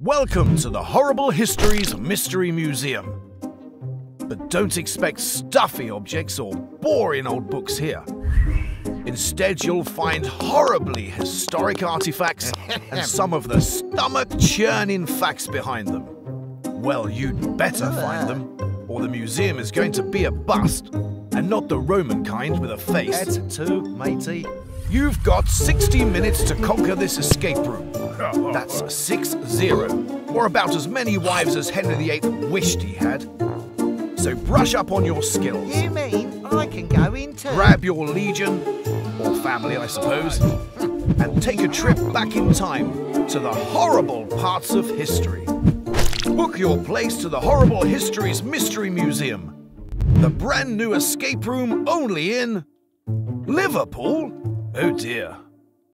Welcome to the Horrible Histories Mystery Museum. But don't expect stuffy objects or boring old books here. Instead, you'll find horribly historic artifacts and some of the stomach churning facts behind them. Well, you'd better find them, or the museum is going to be a bust, and not the Roman kind with a face. At two, matey. You've got 60 minutes to conquer this escape room. That's six zero, or about as many wives as Henry VIII wished he had. So brush up on your skills. You mean I can go into? Grab your legion, or family, I suppose, and take a trip back in time to the horrible parts of history. Book your place to the Horrible Histories Mystery Museum, the brand new escape room only in Liverpool. Oh dear.